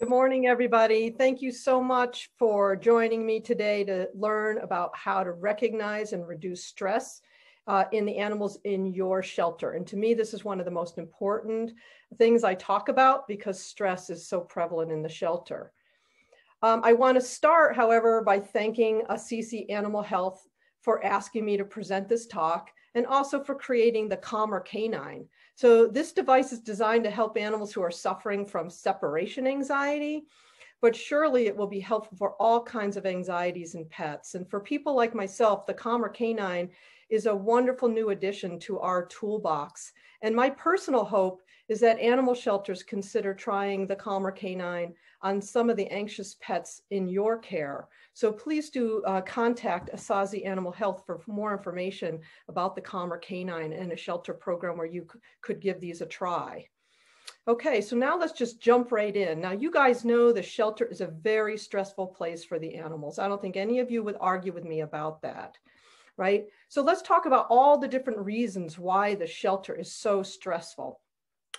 Good morning, everybody. Thank you so much for joining me today to learn about how to recognize and reduce stress uh, in the animals in your shelter. And to me, this is one of the most important things I talk about because stress is so prevalent in the shelter. Um, I want to start, however, by thanking Assisi Animal Health for asking me to present this talk and also for creating the Calmer Canine. So this device is designed to help animals who are suffering from separation anxiety, but surely it will be helpful for all kinds of anxieties in pets. And for people like myself, the Calmer Canine is a wonderful new addition to our toolbox. And my personal hope is that animal shelters consider trying the Calmer Canine on some of the anxious pets in your care. So please do uh, contact Assisi Animal Health for more information about the Calmer Canine and a shelter program where you could give these a try. Okay, so now let's just jump right in. Now, you guys know the shelter is a very stressful place for the animals. I don't think any of you would argue with me about that, right? So let's talk about all the different reasons why the shelter is so stressful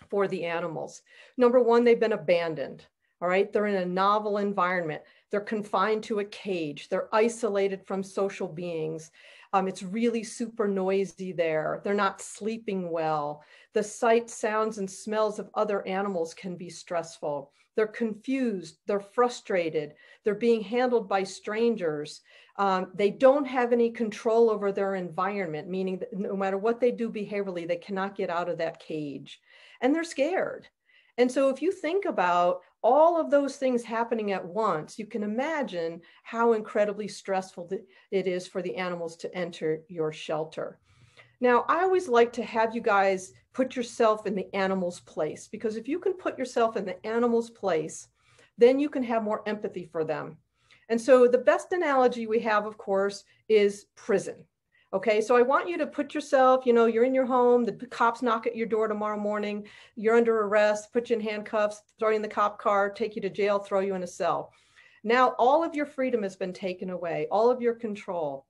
for the animals. Number one, they've been abandoned. All right, they're in a novel environment. They're confined to a cage. They're isolated from social beings. Um, it's really super noisy there. They're not sleeping well. The sight, sounds, and smells of other animals can be stressful. They're confused. They're frustrated. They're being handled by strangers. Um, they don't have any control over their environment, meaning that no matter what they do behaviorally, they cannot get out of that cage. And they're scared. And so if you think about all of those things happening at once, you can imagine how incredibly stressful it is for the animals to enter your shelter. Now, I always like to have you guys put yourself in the animal's place because if you can put yourself in the animal's place, then you can have more empathy for them. And so the best analogy we have, of course, is prison. Okay, so I want you to put yourself, you know, you're in your home, the cops knock at your door tomorrow morning, you're under arrest, put you in handcuffs, throw you in the cop car, take you to jail, throw you in a cell. Now, all of your freedom has been taken away, all of your control.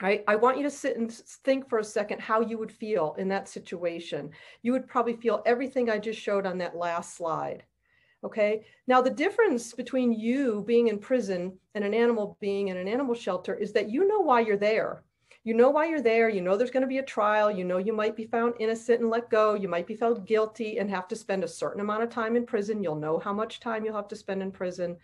I, I want you to sit and think for a second how you would feel in that situation. You would probably feel everything I just showed on that last slide. Okay. Now, the difference between you being in prison and an animal being in an animal shelter is that you know why you're there you know why you're there. You know there's going to be a trial. You know you might be found innocent and let go. You might be found guilty and have to spend a certain amount of time in prison. You'll know how much time you'll have to spend in prison.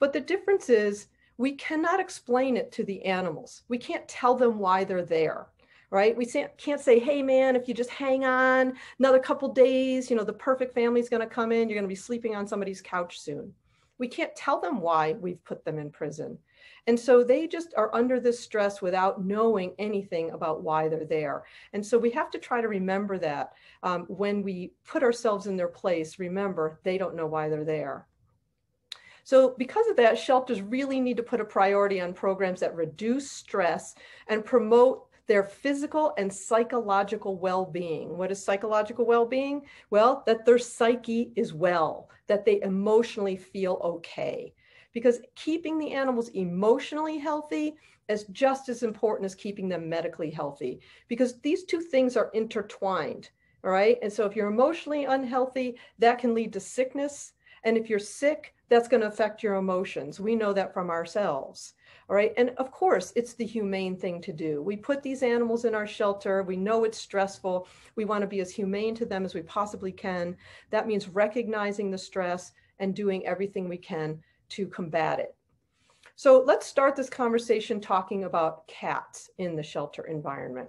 But the difference is we cannot explain it to the animals. We can't tell them why they're there right? We can't say, hey, man, if you just hang on another couple days, you know, the perfect family's going to come in. You're going to be sleeping on somebody's couch soon. We can't tell them why we've put them in prison. And so they just are under this stress without knowing anything about why they're there. And so we have to try to remember that um, when we put ourselves in their place, remember they don't know why they're there. So because of that, shelters really need to put a priority on programs that reduce stress and promote their physical and psychological well-being. What is psychological well-being? Well, that their psyche is well, that they emotionally feel okay because keeping the animals emotionally healthy is just as important as keeping them medically healthy because these two things are intertwined. All right. And so if you're emotionally unhealthy, that can lead to sickness. And if you're sick, that's going to affect your emotions. We know that from ourselves. All right. And of course, it's the humane thing to do. We put these animals in our shelter. We know it's stressful. We want to be as humane to them as we possibly can. That means recognizing the stress and doing everything we can to combat it. So let's start this conversation talking about cats in the shelter environment.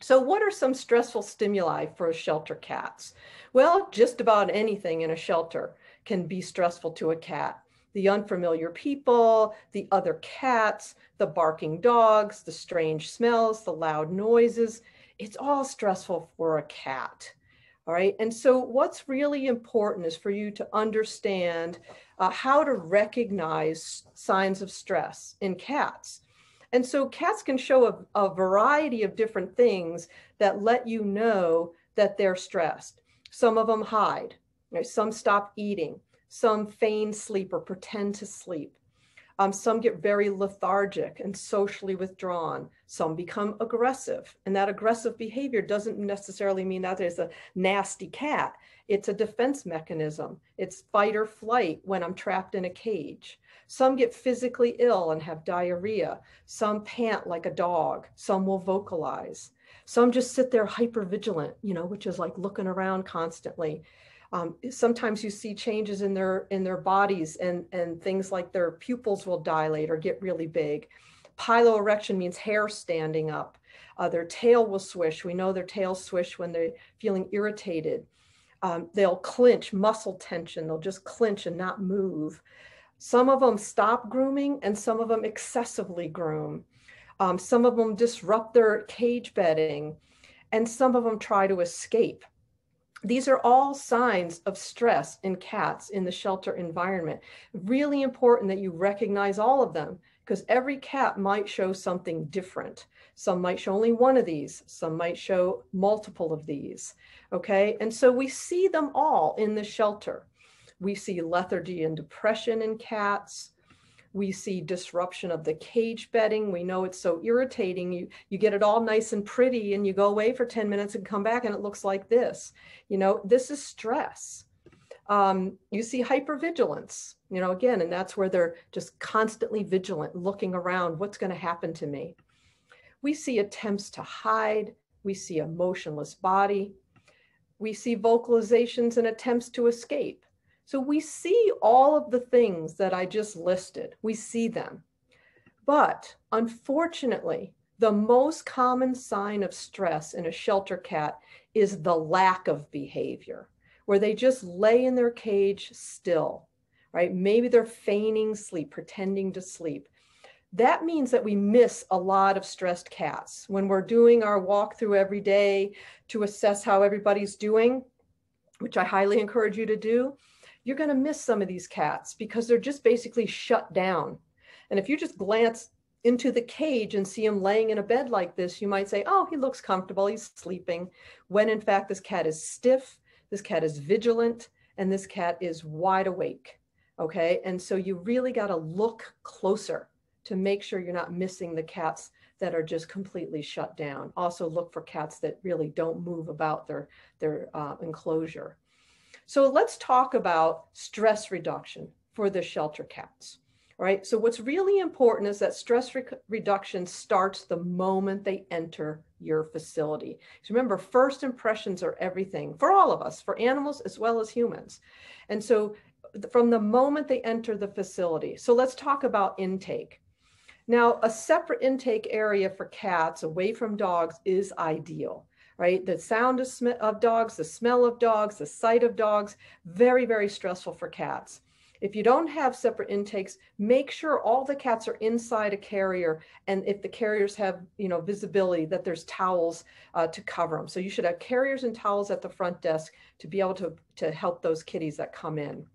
So what are some stressful stimuli for shelter cats? Well, just about anything in a shelter can be stressful to a cat. The unfamiliar people, the other cats, the barking dogs, the strange smells, the loud noises, it's all stressful for a cat. All right. And so what's really important is for you to understand uh, how to recognize signs of stress in cats. And so cats can show a, a variety of different things that let you know that they're stressed. Some of them hide, some stop eating, some feign sleep or pretend to sleep. Um, some get very lethargic and socially withdrawn. Some become aggressive. And that aggressive behavior doesn't necessarily mean that there's a nasty cat. It's a defense mechanism. It's fight or flight when I'm trapped in a cage. Some get physically ill and have diarrhea. Some pant like a dog. Some will vocalize. Some just sit there hyper vigilant, you know, which is like looking around constantly. Um, sometimes you see changes in their in their bodies and and things like their pupils will dilate or get really big. Piloerection means hair standing up. Uh, their tail will swish. We know their tails swish when they're feeling irritated. Um, they'll clinch, muscle tension. They'll just clinch and not move. Some of them stop grooming and some of them excessively groom. Um, some of them disrupt their cage bedding and some of them try to escape these are all signs of stress in cats in the shelter environment. Really important that you recognize all of them because every cat might show something different. Some might show only one of these, some might show multiple of these. Okay, and so we see them all in the shelter. We see lethargy and depression in cats. We see disruption of the cage bedding. We know it's so irritating. You, you get it all nice and pretty and you go away for 10 minutes and come back and it looks like this. You know, this is stress. Um, you see hypervigilance, you know, again, and that's where they're just constantly vigilant, looking around, what's going to happen to me? We see attempts to hide. We see a motionless body. We see vocalizations and attempts to escape. So we see all of the things that I just listed, we see them. But unfortunately, the most common sign of stress in a shelter cat is the lack of behavior, where they just lay in their cage still, right? Maybe they're feigning sleep, pretending to sleep. That means that we miss a lot of stressed cats. When we're doing our walkthrough every day to assess how everybody's doing, which I highly encourage you to do, you're going to miss some of these cats because they're just basically shut down. And if you just glance into the cage and see him laying in a bed like this, you might say, oh, he looks comfortable, he's sleeping. When in fact, this cat is stiff, this cat is vigilant, and this cat is wide awake. Okay. And so you really got to look closer to make sure you're not missing the cats that are just completely shut down. Also look for cats that really don't move about their, their uh, enclosure. So let's talk about stress reduction for the shelter cats. Right. So what's really important is that stress re reduction starts the moment they enter your facility. So remember, first impressions are everything for all of us, for animals as well as humans. And so from the moment they enter the facility. So let's talk about intake. Now, a separate intake area for cats away from dogs is ideal right? The sound of, of dogs, the smell of dogs, the sight of dogs, very, very stressful for cats. If you don't have separate intakes, make sure all the cats are inside a carrier. And if the carriers have, you know, visibility that there's towels uh, to cover them. So you should have carriers and towels at the front desk to be able to, to help those kitties that come in.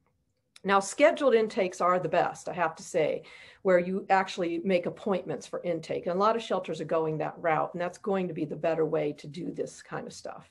Now, scheduled intakes are the best, I have to say, where you actually make appointments for intake. And a lot of shelters are going that route, and that's going to be the better way to do this kind of stuff.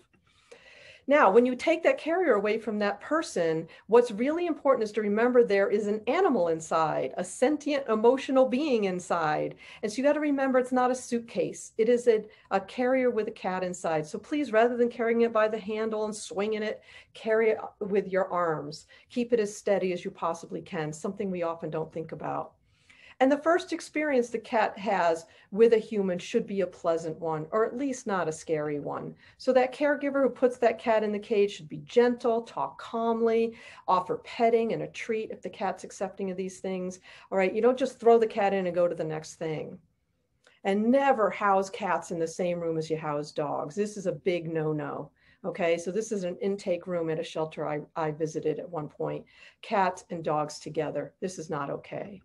Now, when you take that carrier away from that person, what's really important is to remember there is an animal inside, a sentient, emotional being inside. And so you got to remember it's not a suitcase. It is a, a carrier with a cat inside. So please, rather than carrying it by the handle and swinging it, carry it with your arms. Keep it as steady as you possibly can, something we often don't think about. And the first experience the cat has with a human should be a pleasant one, or at least not a scary one. So that caregiver who puts that cat in the cage should be gentle, talk calmly, offer petting and a treat if the cat's accepting of these things. All right, you don't just throw the cat in and go to the next thing. And never house cats in the same room as you house dogs. This is a big no-no. Okay, so this is an intake room at a shelter I, I visited at one point. Cats and dogs together. This is not okay.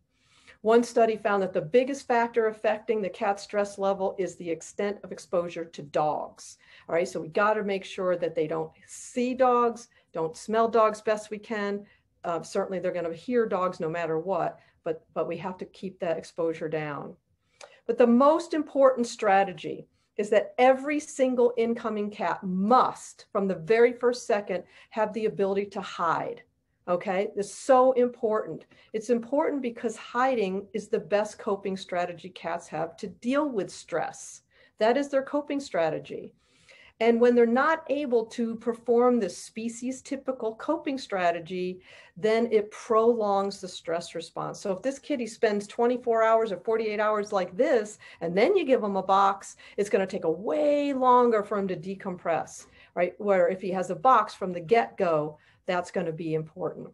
One study found that the biggest factor affecting the cat stress level is the extent of exposure to dogs. All right, so we got to make sure that they don't see dogs, don't smell dogs best we can. Uh, certainly they're going to hear dogs no matter what, but, but we have to keep that exposure down. But the most important strategy is that every single incoming cat must, from the very first second, have the ability to hide Okay, it's so important. It's important because hiding is the best coping strategy cats have to deal with stress. That is their coping strategy. And when they're not able to perform the species typical coping strategy, then it prolongs the stress response. So if this kitty spends 24 hours or 48 hours like this, and then you give him a box, it's going to take a way longer for him to decompress, right? Where if he has a box from the get go, that's going to be important.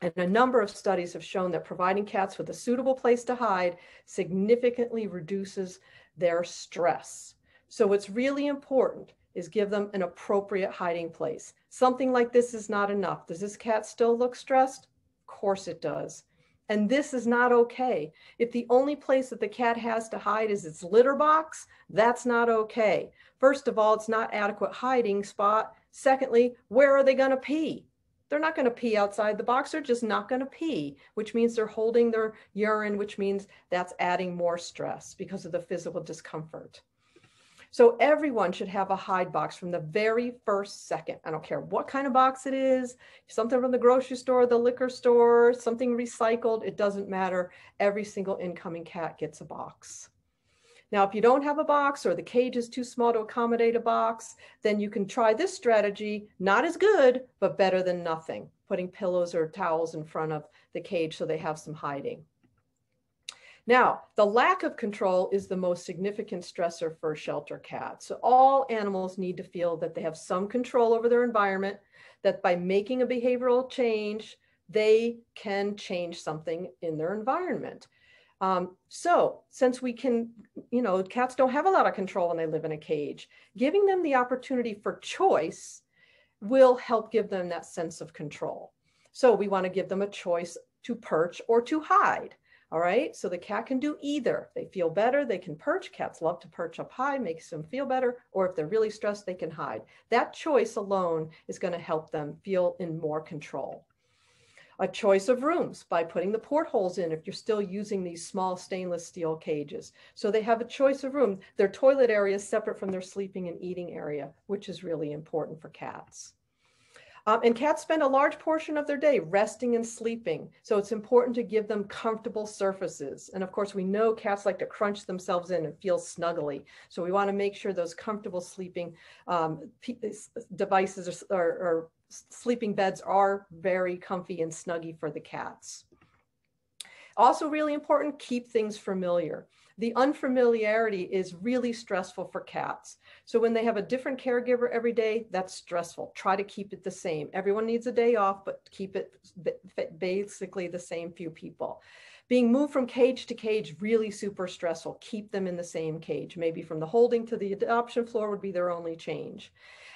And a number of studies have shown that providing cats with a suitable place to hide significantly reduces their stress. So what's really important is give them an appropriate hiding place. Something like this is not enough. Does this cat still look stressed? Of course it does. And this is not okay. If the only place that the cat has to hide is its litter box, that's not okay. First of all, it's not adequate hiding spot. Secondly, where are they going to pee? They're not going to pee outside the box. They're just not going to pee, which means they're holding their urine, which means that's adding more stress because of the physical discomfort. So everyone should have a hide box from the very first second. I don't care what kind of box it is, something from the grocery store, the liquor store, something recycled, it doesn't matter. Every single incoming cat gets a box. Now, if you don't have a box or the cage is too small to accommodate a box, then you can try this strategy, not as good, but better than nothing, putting pillows or towels in front of the cage so they have some hiding. Now, the lack of control is the most significant stressor for shelter cats. So all animals need to feel that they have some control over their environment, that by making a behavioral change, they can change something in their environment. Um, so since we can, you know, cats don't have a lot of control when they live in a cage, giving them the opportunity for choice will help give them that sense of control. So we want to give them a choice to perch or to hide. All right, so the cat can do either. They feel better, they can perch. Cats love to perch up high, makes them feel better. Or if they're really stressed, they can hide. That choice alone is going to help them feel in more control a choice of rooms by putting the portholes in if you're still using these small stainless steel cages. So they have a choice of room. Their toilet area is separate from their sleeping and eating area, which is really important for cats. Um, and cats spend a large portion of their day resting and sleeping. So it's important to give them comfortable surfaces. And of course, we know cats like to crunch themselves in and feel snuggly. So we want to make sure those comfortable sleeping um, devices or sleeping beds are very comfy and snuggy for the cats. Also really important, keep things familiar. The unfamiliarity is really stressful for cats. So when they have a different caregiver every day, that's stressful. Try to keep it the same. Everyone needs a day off, but keep it basically the same few people. Being moved from cage to cage, really super stressful. Keep them in the same cage. Maybe from the holding to the adoption floor would be their only change.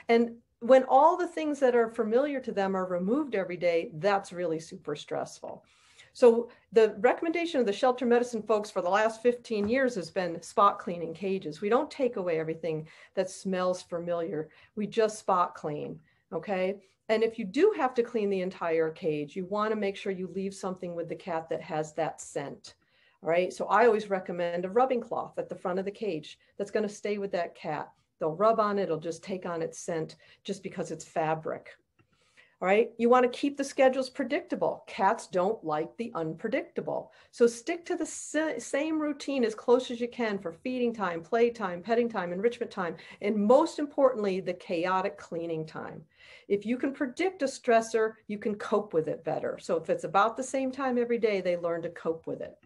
And when all the things that are familiar to them are removed every day, that's really super stressful. So the recommendation of the shelter medicine folks for the last 15 years has been spot cleaning cages. We don't take away everything that smells familiar. We just spot clean, okay? And if you do have to clean the entire cage, you wanna make sure you leave something with the cat that has that scent. All right, so I always recommend a rubbing cloth at the front of the cage that's gonna stay with that cat. They'll rub on it, it'll just take on its scent just because it's fabric. All right, you want to keep the schedules predictable. Cats don't like the unpredictable. So stick to the same routine as close as you can for feeding time, play time, petting time, enrichment time, and most importantly, the chaotic cleaning time. If you can predict a stressor, you can cope with it better. So if it's about the same time every day, they learn to cope with it.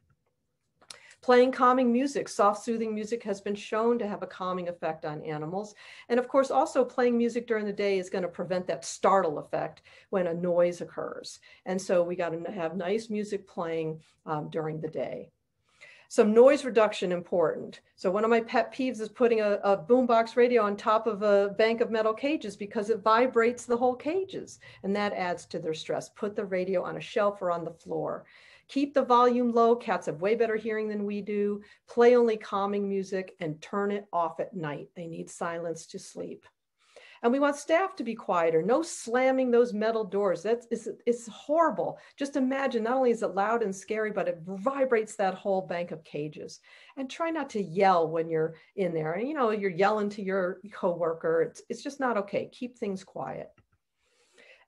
Playing calming music, soft soothing music has been shown to have a calming effect on animals. And of course, also playing music during the day is going to prevent that startle effect when a noise occurs. And so we got to have nice music playing um, during the day. Some noise reduction important. So one of my pet peeves is putting a, a boombox radio on top of a bank of metal cages because it vibrates the whole cages and that adds to their stress. Put the radio on a shelf or on the floor. Keep the volume low. Cats have way better hearing than we do. Play only calming music and turn it off at night. They need silence to sleep. And we want staff to be quieter. No slamming those metal doors. That's it's, it's horrible. Just imagine, not only is it loud and scary, but it vibrates that whole bank of cages. And try not to yell when you're in there. And you know, you're yelling to your coworker. It's, it's just not okay. Keep things quiet.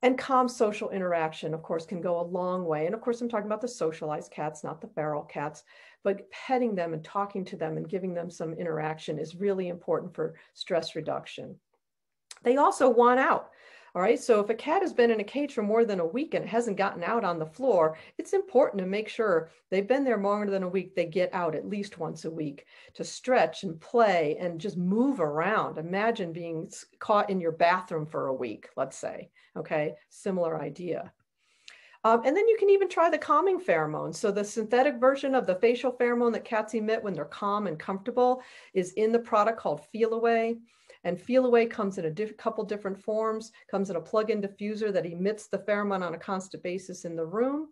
And calm social interaction, of course, can go a long way. And of course, I'm talking about the socialized cats, not the feral cats, but petting them and talking to them and giving them some interaction is really important for stress reduction. They also want out. All right, so if a cat has been in a cage for more than a week and hasn't gotten out on the floor, it's important to make sure they've been there more than a week, they get out at least once a week to stretch and play and just move around. Imagine being caught in your bathroom for a week, let's say. Okay, similar idea. Um, and then you can even try the calming pheromone. So the synthetic version of the facial pheromone that cats emit when they're calm and comfortable is in the product called Feliway. And Feliway comes in a diff couple different forms, comes in a plug-in diffuser that emits the pheromone on a constant basis in the room.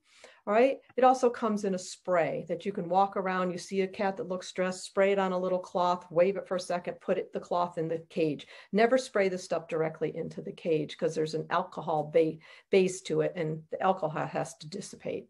All right. It also comes in a spray that you can walk around. You see a cat that looks stressed, spray it on a little cloth, wave it for a second, put it, the cloth in the cage. Never spray the stuff directly into the cage because there's an alcohol ba base to it and the alcohol has to dissipate.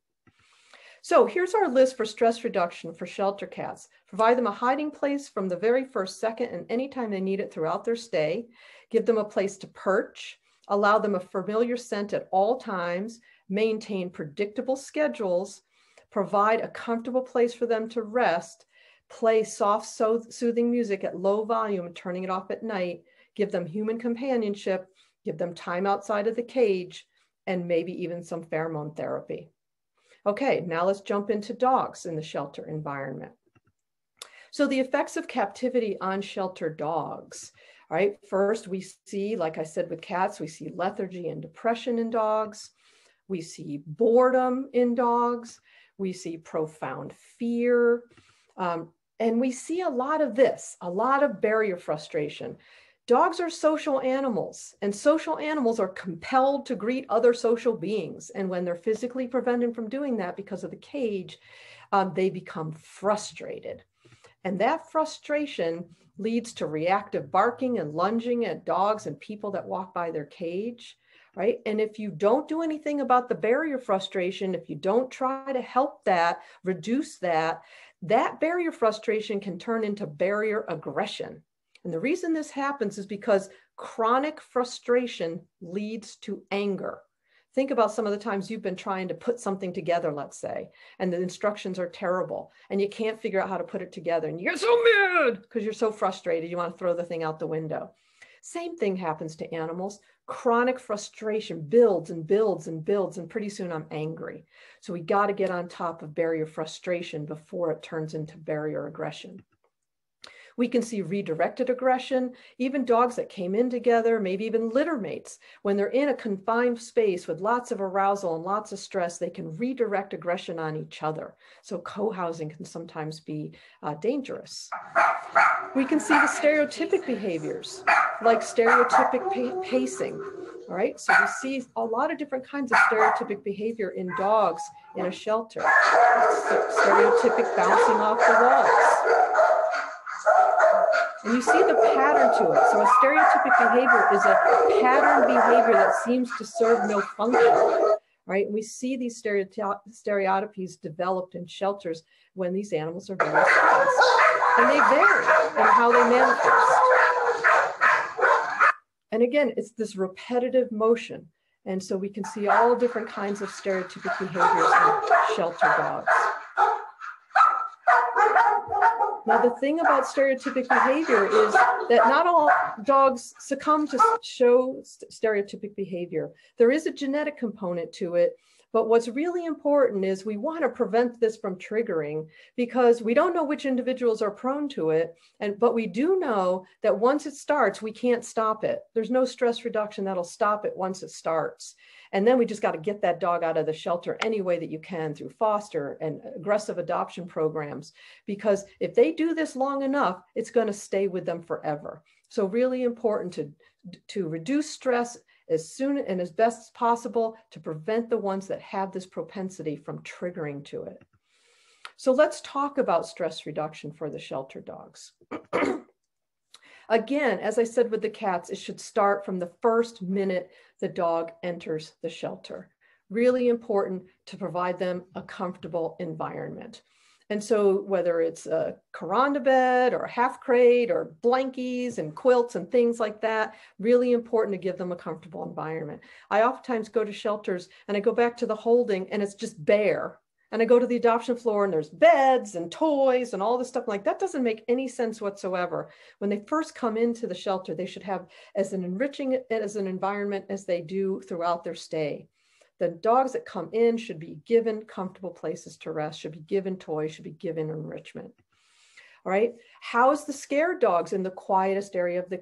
So here's our list for stress reduction for shelter cats. Provide them a hiding place from the very first second and anytime they need it throughout their stay. Give them a place to perch. Allow them a familiar scent at all times maintain predictable schedules, provide a comfortable place for them to rest, play soft, so soothing music at low volume, turning it off at night, give them human companionship, give them time outside of the cage, and maybe even some pheromone therapy. Okay, now let's jump into dogs in the shelter environment. So the effects of captivity on shelter dogs. All right, first we see, like I said with cats, we see lethargy and depression in dogs. We see boredom in dogs. We see profound fear. Um, and we see a lot of this, a lot of barrier frustration. Dogs are social animals, and social animals are compelled to greet other social beings. And when they're physically prevented from doing that because of the cage, um, they become frustrated. And that frustration leads to reactive barking and lunging at dogs and people that walk by their cage right? And if you don't do anything about the barrier frustration, if you don't try to help that, reduce that, that barrier frustration can turn into barrier aggression. And the reason this happens is because chronic frustration leads to anger. Think about some of the times you've been trying to put something together, let's say, and the instructions are terrible and you can't figure out how to put it together and you get so mad because you're so frustrated, you want to throw the thing out the window. Same thing happens to animals chronic frustration builds and builds and builds and pretty soon i'm angry so we got to get on top of barrier frustration before it turns into barrier aggression we can see redirected aggression, even dogs that came in together, maybe even litter mates. When they're in a confined space with lots of arousal and lots of stress, they can redirect aggression on each other. So co-housing can sometimes be uh, dangerous. We can see the stereotypic behaviors like stereotypic pacing. All right, so we see a lot of different kinds of stereotypic behavior in dogs in a shelter. Stereotypic bouncing off the walls. And you see the pattern to it. So a stereotypic behavior is a pattern behavior that seems to serve no function. Right, we see these stereotypes developed in shelters when these animals are very stressed, and they vary in how they manifest. And again, it's this repetitive motion, and so we can see all different kinds of stereotypic behaviors in shelter dogs. Now, the thing about stereotypic behavior is that not all dogs succumb to show stereotypic behavior. There is a genetic component to it, but what's really important is we want to prevent this from triggering because we don't know which individuals are prone to it. And but we do know that once it starts, we can't stop it. There's no stress reduction that'll stop it once it starts. And then we just got to get that dog out of the shelter any way that you can through foster and aggressive adoption programs. Because if they do this long enough, it's going to stay with them forever. So really important to, to reduce stress as soon and as best as possible to prevent the ones that have this propensity from triggering to it. So let's talk about stress reduction for the shelter dogs. Again, as I said with the cats, it should start from the first minute the dog enters the shelter. Really important to provide them a comfortable environment. And so whether it's a Kuranda bed or a half crate or blankies and quilts and things like that, really important to give them a comfortable environment. I oftentimes go to shelters and I go back to the holding and it's just bare. And I go to the adoption floor and there's beds and toys and all this stuff. I'm like that doesn't make any sense whatsoever. When they first come into the shelter, they should have as an enriching as an environment as they do throughout their stay. The dogs that come in should be given comfortable places to rest, should be given toys, should be given enrichment. All right. House the scared dogs in the quietest area of the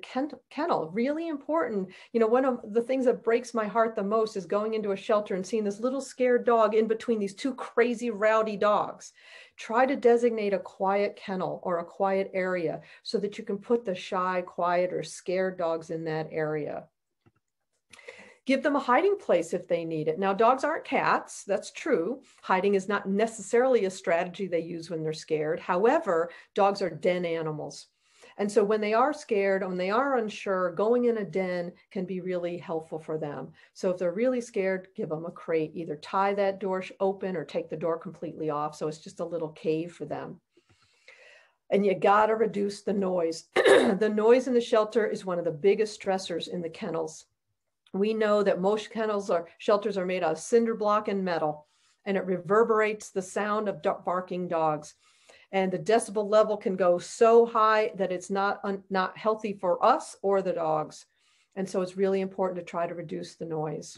kennel. Really important. You know, one of the things that breaks my heart the most is going into a shelter and seeing this little scared dog in between these two crazy rowdy dogs. Try to designate a quiet kennel or a quiet area so that you can put the shy, quiet, or scared dogs in that area. Give them a hiding place if they need it. Now, dogs aren't cats. That's true. Hiding is not necessarily a strategy they use when they're scared. However, dogs are den animals. And so when they are scared, when they are unsure, going in a den can be really helpful for them. So if they're really scared, give them a crate. Either tie that door open or take the door completely off. So it's just a little cave for them. And you got to reduce the noise. the noise in the shelter is one of the biggest stressors in the kennels. We know that most kennels or shelters are made out of cinder block and metal, and it reverberates the sound of barking dogs. And the decibel level can go so high that it's not, not healthy for us or the dogs. And so it's really important to try to reduce the noise.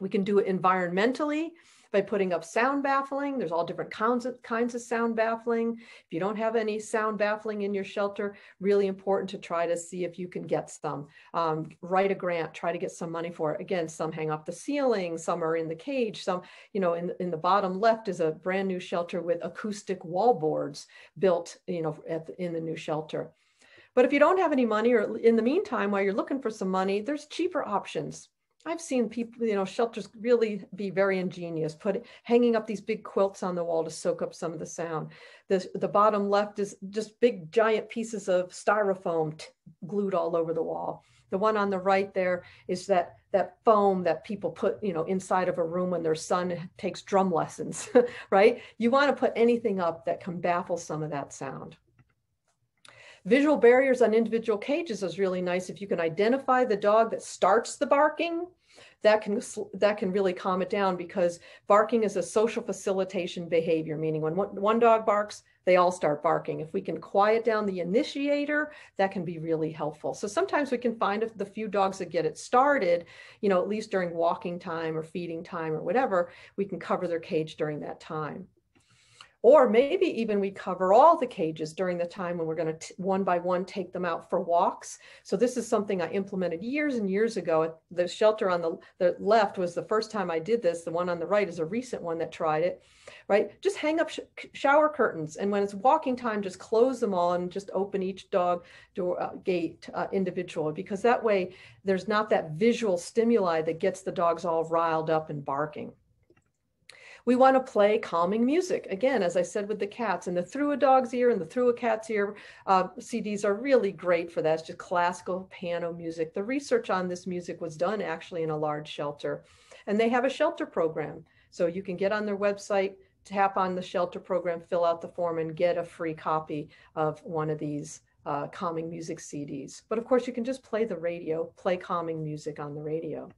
We can do it environmentally by putting up sound baffling. There's all different kinds of, kinds of sound baffling. If you don't have any sound baffling in your shelter, really important to try to see if you can get some. Um, write a grant, try to get some money for it. Again, some hang off the ceiling, some are in the cage, some, you know, in, in the bottom left is a brand new shelter with acoustic wall boards built, you know, at the, in the new shelter. But if you don't have any money or in the meantime, while you're looking for some money, there's cheaper options. I've seen people, you know, shelters really be very ingenious, put hanging up these big quilts on the wall to soak up some of the sound. The, the bottom left is just big giant pieces of styrofoam glued all over the wall. The one on the right there is that that foam that people put, you know, inside of a room when their son takes drum lessons, right? You want to put anything up that can baffle some of that sound. Visual barriers on individual cages is really nice. If you can identify the dog that starts the barking, that can that can really calm it down because barking is a social facilitation behavior meaning when one, one, dog barks they all start barking. If we can quiet down the initiator that can be really helpful. So sometimes we can find the few dogs that get it started you know at least during walking time or feeding time or whatever we can cover their cage during that time or maybe even we cover all the cages during the time when we're going to one by one take them out for walks. So this is something I implemented years and years ago. The shelter on the, the left was the first time I did this. The one on the right is a recent one that tried it, right? Just hang up sh shower curtains. And when it's walking time, just close them all and just open each dog door uh, gate uh, individually because that way there's not that visual stimuli that gets the dogs all riled up and barking. We want to play calming music. Again, as I said with the cats, and the Through a Dog's Ear and the Through a Cat's Ear uh, CDs are really great for that. It's just classical piano music. The research on this music was done actually in a large shelter, and they have a shelter program. So you can get on their website, tap on the shelter program, fill out the form, and get a free copy of one of these uh, calming music CDs. But of course, you can just play the radio, play calming music on the radio.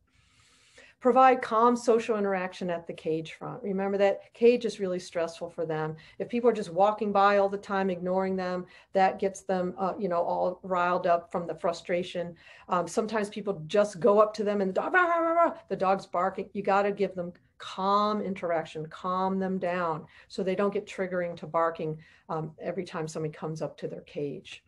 Provide calm social interaction at the cage front. Remember that cage is really stressful for them. If people are just walking by all the time, ignoring them, that gets them, uh, you know, all riled up from the frustration. Um, sometimes people just go up to them and the dog, rah, rah, rah, the dog's barking. You got to give them calm interaction, calm them down so they don't get triggering to barking um, every time somebody comes up to their cage.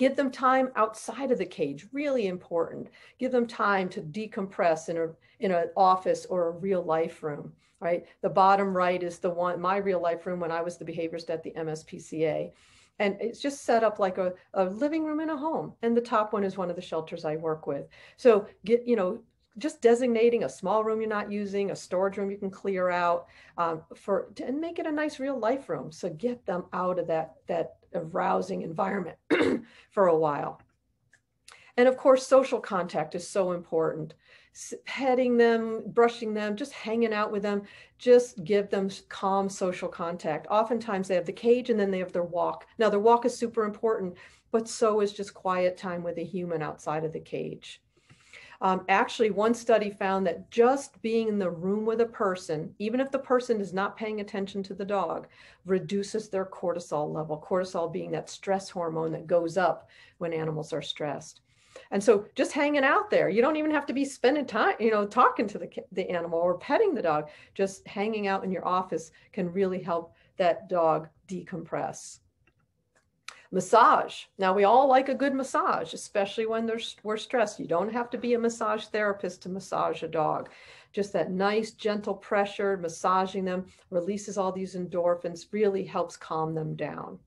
Give them time outside of the cage, really important. Give them time to decompress in a in an office or a real life room, right? The bottom right is the one, my real life room when I was the behaviorist at the MSPCA. And it's just set up like a, a living room in a home. And the top one is one of the shelters I work with. So get, you know, just designating a small room you're not using, a storage room you can clear out um, for and make it a nice real life room. So get them out of that that arousing environment for a while. And of course, social contact is so important. petting them, brushing them, just hanging out with them, just give them calm social contact. Oftentimes they have the cage and then they have their walk. Now, their walk is super important, but so is just quiet time with a human outside of the cage. Um, actually, one study found that just being in the room with a person, even if the person is not paying attention to the dog, reduces their cortisol level. Cortisol being that stress hormone that goes up when animals are stressed. And so just hanging out there, you don't even have to be spending time, you know, talking to the, the animal or petting the dog. Just hanging out in your office can really help that dog decompress. Massage. Now, we all like a good massage, especially when we're stressed. You don't have to be a massage therapist to massage a dog. Just that nice, gentle pressure, massaging them, releases all these endorphins, really helps calm them down.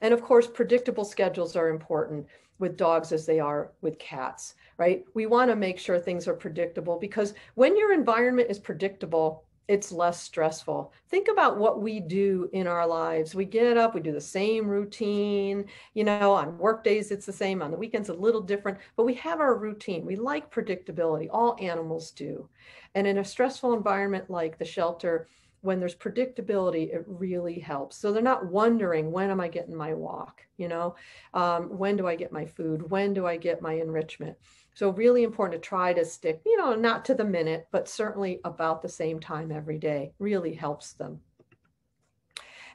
And of course, predictable schedules are important with dogs as they are with cats, right? We want to make sure things are predictable because when your environment is predictable, it's less stressful. Think about what we do in our lives. We get up, we do the same routine. You know, on work days, it's the same. On the weekends, a little different, but we have our routine. We like predictability. All animals do. And in a stressful environment like the shelter, when there's predictability, it really helps. So they're not wondering, when am I getting my walk? You know, um, when do I get my food? When do I get my enrichment? So really important to try to stick, you know, not to the minute, but certainly about the same time every day really helps them.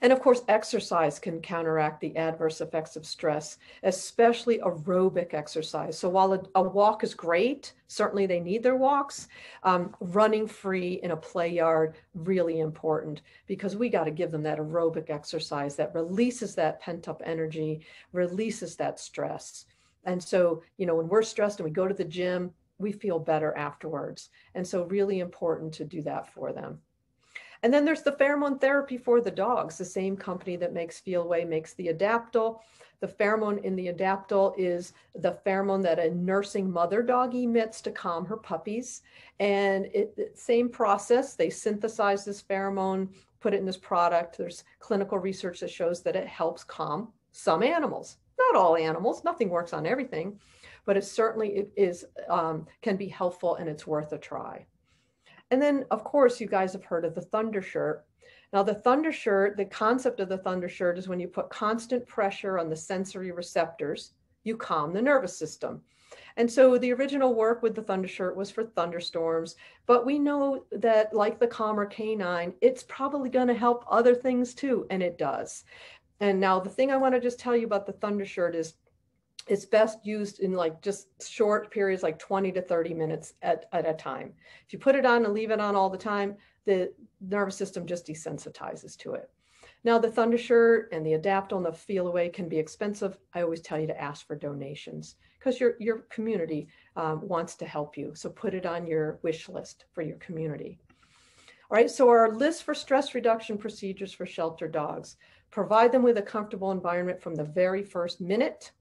And of course, exercise can counteract the adverse effects of stress, especially aerobic exercise. So while a, a walk is great, certainly they need their walks, um, running free in a play yard, really important because we got to give them that aerobic exercise that releases that pent up energy, releases that stress. And so, you know, when we're stressed and we go to the gym, we feel better afterwards. And so, really important to do that for them. And then there's the pheromone therapy for the dogs. The same company that makes Feliway makes the Adaptil. The pheromone in the Adaptil is the pheromone that a nursing mother dog emits to calm her puppies. And it, it, same process, they synthesize this pheromone, put it in this product. There's clinical research that shows that it helps calm some animals not all animals, nothing works on everything, but it certainly is um, can be helpful and it's worth a try. And then, of course, you guys have heard of the Thunder Shirt. Now, the Thunder Shirt, the concept of the Thunder Shirt is when you put constant pressure on the sensory receptors, you calm the nervous system. And so the original work with the Thunder Shirt was for thunderstorms, but we know that like the Calmer Canine, it's probably going to help other things too, and it does. And now the thing I want to just tell you about the Thunder Shirt is it's best used in like just short periods, like 20 to 30 minutes at, at a time. If you put it on and leave it on all the time, the nervous system just desensitizes to it. Now the Thunder Shirt and the Adaptil and the Feliway can be expensive. I always tell you to ask for donations because your, your community um, wants to help you. So put it on your wish list for your community. All right, so our list for stress reduction procedures for shelter dogs. Provide them with a comfortable environment from the very first minute.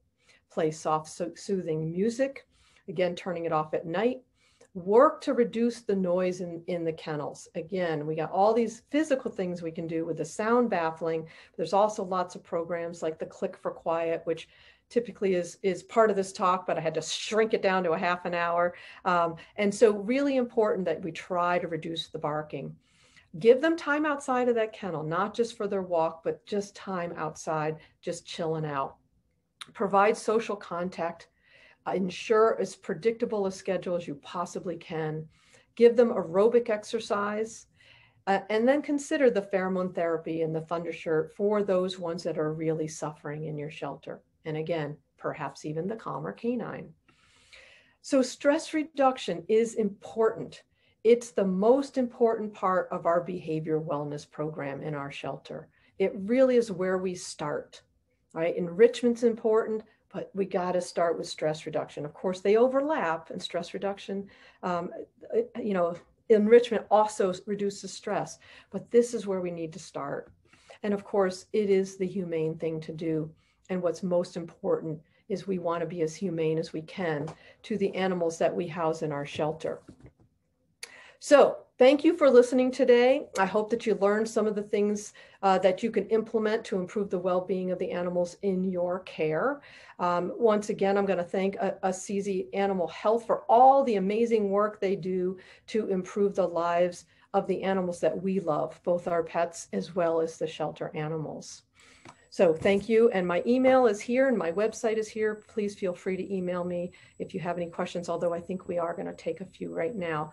Play soft, soothing music. Again, turning it off at night. Work to reduce the noise in, in the kennels. Again, we got all these physical things we can do with the sound baffling. There's also lots of programs like the Click for Quiet, which typically is is part of this talk, but I had to shrink it down to a half an hour. Um, and so really important that we try to reduce the barking give them time outside of that kennel, not just for their walk, but just time outside, just chilling out. Provide social contact. Uh, ensure as predictable a schedule as you possibly can. Give them aerobic exercise. Uh, and then consider the pheromone therapy and the thunder shirt for those ones that are really suffering in your shelter. And again, perhaps even the calmer canine. So stress reduction is important. It's the most important part of our behavior wellness program in our shelter. It really is where we start, right? Enrichment's important, but we got to start with stress reduction. Of course, they overlap, and stress reduction, um, you know, enrichment also reduces stress, but this is where we need to start. And of course, it is the humane thing to do. And what's most important is we want to be as humane as we can to the animals that we house in our shelter. So thank you for listening today. I hope that you learned some of the things uh, that you can implement to improve the well-being of the animals in your care. Um, once again, I'm going to thank uh, Assisi Animal Health for all the amazing work they do to improve the lives of the animals that we love, both our pets as well as the shelter animals. So thank you. And my email is here and my website is here. Please feel free to email me if you have any questions, although I think we are going to take a few right now.